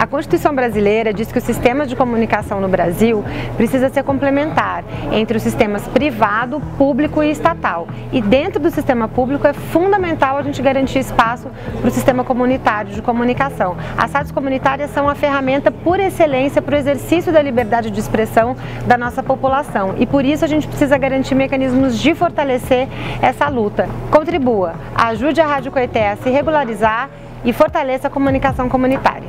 A Constituição brasileira diz que o sistema de comunicação no Brasil precisa ser complementar entre os sistemas privado, público e estatal. E dentro do sistema público é fundamental a gente garantir espaço para o sistema comunitário de comunicação. As rádios comunitárias são a ferramenta por excelência para o exercício da liberdade de expressão da nossa população e por isso a gente precisa garantir mecanismos de fortalecer essa luta. Contribua, ajude a Rádio Coité a se regularizar e fortaleça a comunicação comunitária.